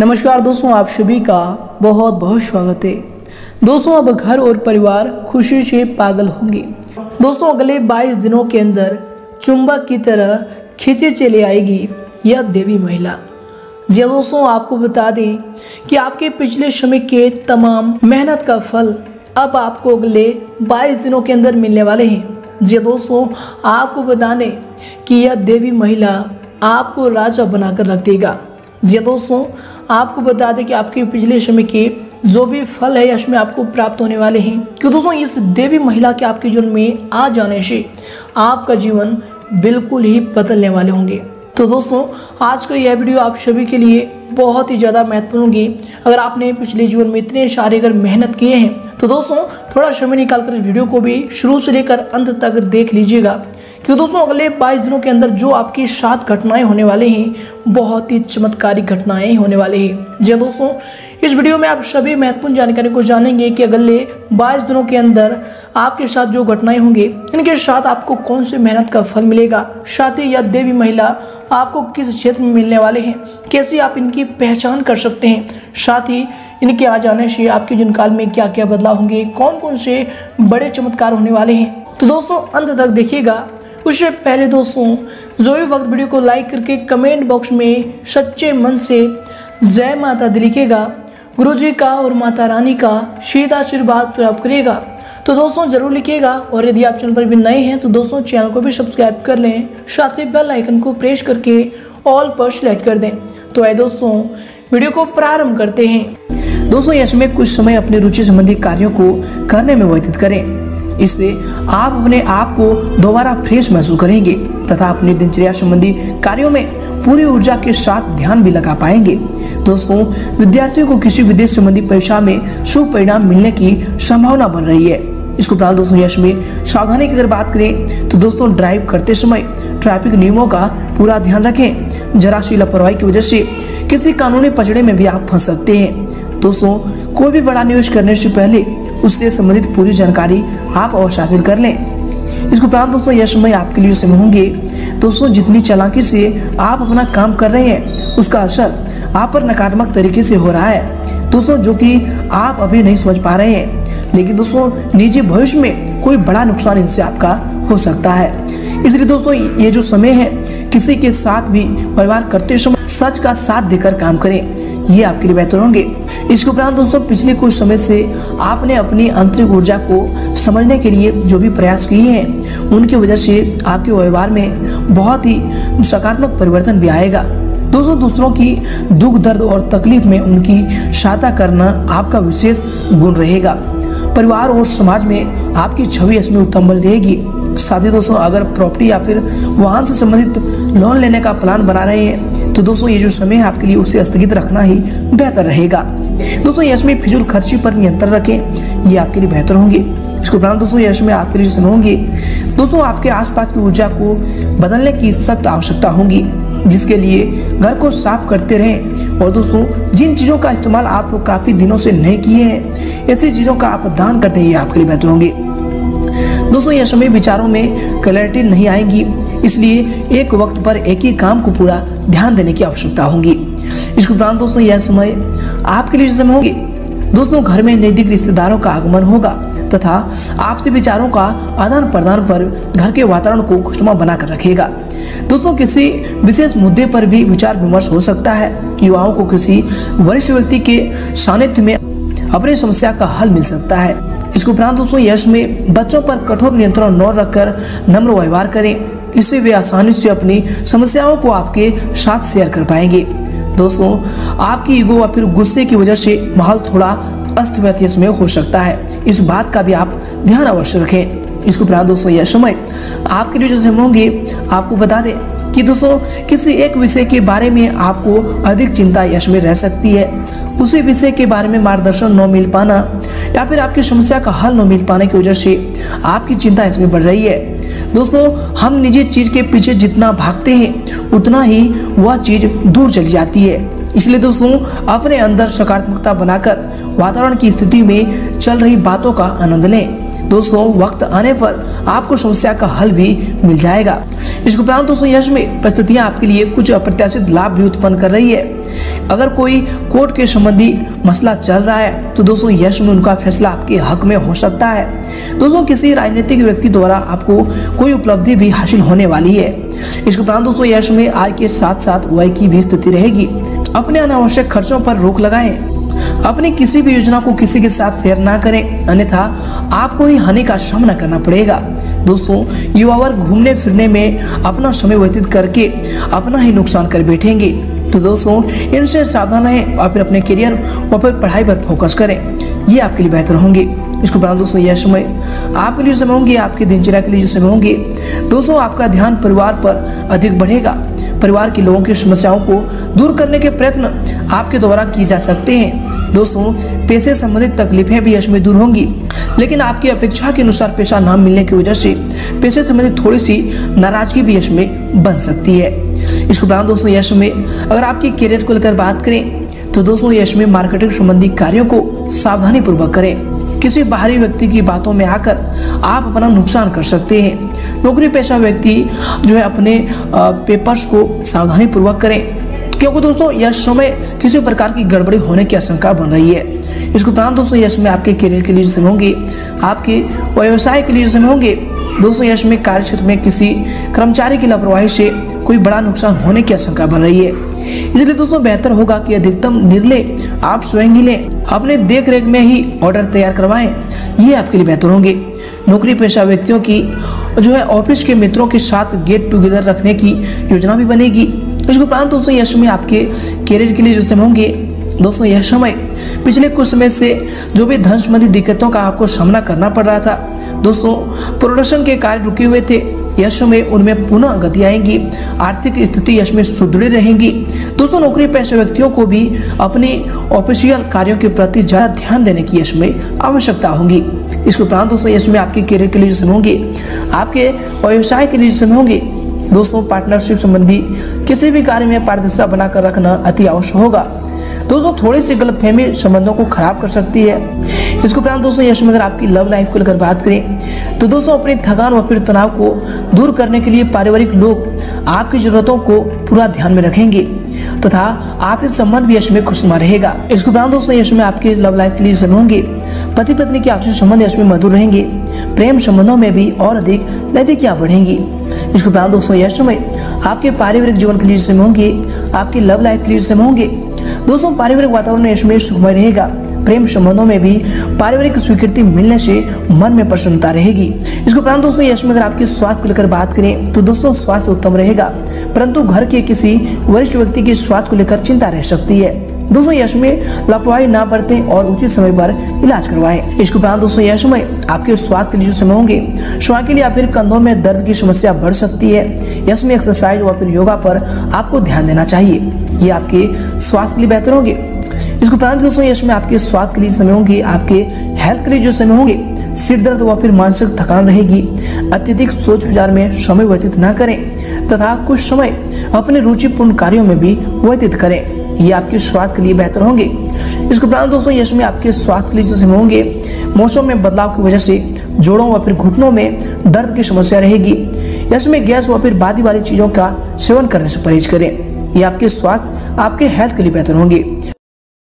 नमस्कार दोस्तों, आप सभी का बहुत बहुत स्वागत है। दोस्तों, अब घर और परिवार खुशी से पागल होंगे। दोस्तों, अगले 22 दिनों के अंदर चुंबक की तरह खींचे चले आएगी यह देवी महिला। जी हाँ दोस्तों, आपको बता दें कि आपके पिछले समय के तमाम मेहनत का फल अब आपको अगले 22 दिनों के अंदर मिलने वाले हैं। जी हाँ दोस्तों, आपको बता दें कि यह देवी महिला आपको राजा बनाकर रख देगा। जी हाँ दोस्तों आपको बता दें कि आपके पिछले समय के जो भी फल है यश में आपको प्राप्त होने वाले हैं क्यों दोस्तों इस देवी महिला के आपके जीवन में आ जाने से आपका जीवन बिल्कुल ही बदलने वाले होंगे। तो दोस्तों, आज का यह वीडियो आप सभी के लिए बहुत ही ज़्यादा महत्वपूर्ण होगी। अगर आपने पिछले जीवन में इतने सारे अगर मेहनत किए हैं तो दोस्तों, थोड़ा समय निकाल कर इस वीडियो को भी शुरू से लेकर अंत तक देख लीजिएगा। क्यों दोस्तों, अगले 22 दिनों के अंदर जो आपकी सात घटनाएँ होने वाले हैं, बहुत ही चमत्कारी घटनाएँ होने वाले हैं। जी हाँ दोस्तों, इस वीडियो में आप सभी महत्वपूर्ण जानकारी को जानेंगे कि अगले 22 दिनों के अंदर आपके साथ जो घटनाएँ होंगे, इनके साथ आपको कौन से मेहनत का फल मिलेगा, साथ ही यह देवी महिला आपको किस क्षेत्र में मिलने वाले हैं, कैसे आप इनकी पहचान कर सकते हैं, साथ ही इनके आ जाने से आपके जीवन काल में क्या क्या बदलाव होंगे? कौन कौन से बड़े चमत्कार होने वाले हैं? तो दोस्तों, अंत तक देखिएगा। उससे पहले दोस्तों, जो भी वक्त वीडियो को लाइक करके कमेंट बॉक्स में सच्चे मन से जय माता दी लिखेगा। गुरु जी का और माता रानी का सीधा आशीर्वाद प्राप्त करेगा तो दोस्तों, ज़रूर लिखिएगा और यदि आप चैनल पर भी नए हैं तो दोस्तों, चैनल को भी सब्सक्राइब कर लें, साथ ही बेल आइकन को प्रेस करके ऑल पर सेलेक्ट कर दें। तो आए दोस्तों, वीडियो को प्रारंभ करते हैं। दोस्तों यश में कुछ समय अपनी रुचि संबंधी कार्यों को करने में व्यतीत करें। इससे आप अपने आप को दोबारा फ्रेश महसूस करेंगे तथा अपनी दिनचर्या संबंधी कार्यों में पूरी ऊर्जा के साथ ध्यान भी लगा पाएँगे। दोस्तों, विद्यार्थियों को किसी विदेश संबंधी परीक्षा में शुभ परिणाम मिलने की संभावना बन रही है। इसको उपरांत दोस्तों यश में सावधानी की अगर बात करें तो दोस्तों, ड्राइव करते समय ट्रैफ़िक नियमों का पूरा ध्यान रखें। जरा सी लापरवाही की वजह से किसी कानूनी पचड़े में भी आप फंस सकते हैं। दोस्तों, कोई भी बड़ा निवेश करने से पहले उससे संबंधित पूरी जानकारी आप अवश्य हासिल कर लें। इसको उपरांत दोस्तों, यह समय आपके लिए समय होंगे। दोस्तों, जितनी चालाकी से आप अपना काम कर रहे हैं, उसका असर आप पर नकारात्मक तरीके से हो रहा है। दोस्तों, जो कि आप अभी नहीं समझ पा रहे हैं, लेकिन दोस्तों, निजी भविष्य में कोई बड़ा नुकसान इनसे आपका हो सकता है। इसलिए दोस्तों, ये जो समय है, किसी के साथ भी व्यवहार करते समय सच का साथ देकर काम करें। ये आपके लिए बेहतर होंगे। इसके उपरांत दोस्तों, पिछले कुछ समय से आपने अपनी आंतरिक ऊर्जा को समझने के लिए जो भी प्रयास किए हैं, उनकी वजह से आपके व्यवहार में बहुत ही सकारात्मक परिवर्तन भी आएगा। दोस्तों, दूसरों की दुख, दर्द और तकलीफ़ में उनकी सहायता करना आपका विशेष गुण रहेगा। परिवार और समाज में आपकी छवि इसमें उत्तम बनी रहेगी। साथ ही दोस्तों, अगर प्रॉपर्टी या फिर वाहन से संबंधित लोन लेने का प्लान बना रहे हैं तो दोस्तों, ये जो समय है आपके लिए उसे स्थगित रखना ही बेहतर रहेगा। दोस्तों, यश में फिजूल खर्ची पर नियंत्रण रखें, ये आपके लिए बेहतर होंगे। इसके उपरांत दोस्तों, यश में आपके लिए होंगे। दोस्तों, आपके आसपास की ऊर्जा को बदलने की सख्त आवश्यकता होगी, जिसके लिए घर को साफ़ करते रहें। और दोस्तों, जिन चीज़ों का इस्तेमाल आप काफ़ी दिनों से नहीं किए हैं, ऐसी चीज़ों का आप दान करते हैं आपके लिए बेहतर होंगे। दोस्तों यह समय विचारों में क्लैरिटी नहीं आएगी, इसलिए एक वक्त पर एक ही काम को पूरा ध्यान देने की आवश्यकता होगी। इसके उपरांत दोस्तों, यह समय आपके लिए समय होगी। दोस्तों, घर में नज़दीक रिश्तेदारों का आगमन होगा तथा आपसे विचारों का आदान प्रदान पर घर के वातावरण को खुशनुमा बनाकर रखेगा। दोस्तों, किसी विशेष मुद्दे पर भी विचार विमर्श हो सकता है। युवाओं को किसी वरिष्ठ व्यक्ति के सानिध्य में अपनी समस्या का हल मिल सकता है। इसके उपरांत दोस्तों, यश में बच्चों पर कठोर नियंत्रण न रखकर नम्र व्यवहार करें। इससे वे आसानी से अपनी समस्याओं को आपके साथ शेयर कर पाएँगे। दोस्तों, आपकी ईगो या फिर गुस्से की वजह से माहौल थोड़ा अस्त व्यस्त में हो सकता है। इस बात का भी आप ध्यान अवश्य रखें। इसको उपरांत दोस्तों, यह समय आपके लिए जो होंगे। आपको बता दें कि दोस्तों, किसी एक विषय के बारे में आपको अधिक चिंता यश में रह सकती है। उसी विषय के बारे में मार्गदर्शन न मिल पाना या फिर आपकी समस्या का हल न मिल पाने की वजह से आपकी चिंता इसमें बढ़ रही है। दोस्तों, हम निजी चीज़ के पीछे जितना भागते हैं, उतना ही वह चीज़ दूर चली जाती है। इसलिए दोस्तों, अपने अंदर सकारात्मकता बनाकर वातावरण की स्थिति में चल रही बातों का आनंद लें। दोस्तों, वक्त आने पर आपको समस्या का हल भी मिल जाएगा। इसके उपरांत दोस्तों, यश में परिस्थितियाँ आपके लिए कुछ अप्रत्याशित लाभ भी उत्पन्न कर रही है। अगर कोई कोर्ट के संबंधी मसला चल रहा है तो दोस्तों, यश में उनका फैसला आपके हक में हो सकता है। दोस्तों, किसी राजनीतिक व्यक्ति द्वारा आपको कोई उपलब्धि भी हासिल होने वाली है। इसके उपरांत दोस्तों, यश में आय के साथ साथ व्यय की भी स्थिति रहेगी। अपने अनावश्यक खर्चों पर रोक लगाएँ। अपनी किसी भी योजना को किसी के साथ शेयर ना करें। अन्यथा, आपको ही हानि का सामना करना पड़ेगा। दोस्तों, युवा वर्ग घूमने फिरने में अपना समय व्यतीत करके अपना ही नुकसान कर बैठेंगे। तो दोस्तों, इनसे सावधान रहें और फिर अपने करियर और फिर पढ़ाई पर फोकस करें। ये आपके लिए बेहतर होंगे। इसको बाद दोस्तों, यह समय आपके लिए समय होंगे आपके दिनचर्या के लिए जो समय होंगे। दोस्तों, आपका ध्यान परिवार पर अधिक बढ़ेगा। परिवार के लोगों की समस्याओं को दूर करने के प्रयत्न आपके द्वारा किए जा सकते हैं। दोस्तों, पैसे संबंधित तकलीफें भी यश में दूर होंगी, लेकिन आपकी अपेक्षा के अनुसार पैसा न मिलने की वजह से पैसे संबंधित थोड़ी सी नाराज़गी भी यश में बन सकती है। इसके उपरांत दोस्तों, यश में अगर आपके करियर को लेकर बात करें तो दोस्तों, यश में मार्केटिंग संबंधी कार्यों को सावधानी पूर्वक करें। किसी बाहरी व्यक्ति की बातों में आकर आप अपना नुकसान कर सकते हैं। नौकरी पेशा व्यक्ति जो है अपने पेपर्स को सावधानी पूर्वक करें। क्योंकि दोस्तों यह में किसी प्रकार की गड़बड़ी होने की आशंका बन रही है। इसके उपरांत दोस्तों, यश में आपके करियर के लिए समय होंगे, आपके व्यवसाय के लिए समय होंगे, दोस्तों, यश में कार्य क्षेत्र में किसी कर्मचारी की लापरवाही से कोई बड़ा नुकसान होने की आशंका बन रही है। इसलिए दोस्तों, बेहतर होगा कि अधिकतम निर्णय आप स्वयं ही लें, अपने देख रेख में ही ऑर्डर तैयार करवाएँ, ये आपके लिए बेहतर होंगे। नौकरी पेशा व्यक्तियों की, जो है, ऑफ़िस के मित्रों के साथ गेट टुगेदर रखने की योजना भी बनेगी। इसके उपरांत दोस्तों यह समय आपके करियर के लिए जो समय होंगे, दोस्तों यह समय पिछले कुछ समय से जो भी धन संबंधी दिक्कतों का आपको सामना करना पड़ रहा था, दोस्तों प्रोडक्शन के कार्य रुके हुए थे यश में उनमें पुनः गति आएगी, आर्थिक स्थिति यश में सुदृढ़ रहेगी। दोस्तों, नौकरी पेशे व्यक्तियों को भी अपने ऑफिशियल कार्यों के प्रति ज़्यादा ध्यान देने की यश में आवश्यकता होगी। इसके उपरांत, दोस्तों यश में आपके करियर के लिए जो समय होंगे, आपके व्यवसाय के लिए जो समय होंगे दोस्तों पार्टनरशिप संबंधी किसी भी कार्य में पारदर्शिता बनाकर रखना अति आवश्यक होगा। दोस्तों थोड़ी सी गलत फहमी संबंधों को खराब कर सकती है। इसके उपरांत दोस्तों यश में अगर आपकी लव लाइफ को लेकर बात करें तो दोस्तों, अपनी थकान व फिर तनाव को दूर करने के लिए पारिवारिक लोग आपकी जरूरतों को पूरा ध्यान में रखेंगे, तथा आपसे संबंध भी यश में खुशनुमा रहेगा। इसके उपरांत दोस्तों, यश में आपके लव लाइफ के लिए समय होंगे। पति पत्नी के आपसी संबंध यश में मधुर रहेंगे। प्रेम संबंधों में भी और अधिक नजदीकियाँ बढ़ेंगी। इसके उपरांत दोस्तों, यह समय आपके पारिवारिक जीवन के लिए समय होंगे, आपकी लव लाइफ के लिए समय होंगे। दोस्तों, पारिवारिक वातावरण इसमें सुखमय रहेगा। प्रेम संबंधों में भी पारिवारिक स्वीकृति मिलने से मन में प्रसन्नता रहेगी। इसके उपरांत दोस्तों यश में अगर आपके स्वास्थ्य को लेकर बात करें तो दोस्तों, स्वास्थ्य उत्तम रहेगा। परंतु घर के किसी वरिष्ठ व्यक्ति के स्वास्थ्य को लेकर चिंता रह सकती है। दोस्तों, यश में लापरवाही ना बरतें और उचित समय पर इलाज करवाएँ। इसके उपरांत दोस्तों, यश में आपके स्वास्थ्य के लिए जो समय होंगे स्वास्थ्य के लिए या फिर कंधों में दर्द की समस्या बढ़ सकती है। यश में एक्सरसाइज और फिर योगा पर आपको ध्यान देना चाहिए। ये आपके स्वास्थ्य के लिए बेहतर होंगे। इसके उपरांत दोस्तों, यश में आपके स्वास्थ्य के लिए समय होंगे, आपके हेल्थ के लिए जो समय होंगे, सिर दर्द व फिर मानसिक थकान रहेगी। अत्यधिक सोच विचार में समय व्यतीत न करें, तथा कुछ समय अपने रुचिपूर्ण कार्यों में भी व्यतीत करें। ये आपके स्वास्थ्य के लिए बेहतर होंगे। इसके उपरांत दोस्तों, यश में आपके स्वास्थ्य के लिए जैसे होंगे मौसम में बदलाव की वजह से जोड़ों व फिर घुटनों में दर्द की समस्या रहेगी। यश में गैस व फिर बादी वाली चीज़ों का सेवन करने से परहेज करें। ये आपके स्वास्थ्य, आपके हेल्थ के लिए बेहतर होंगे।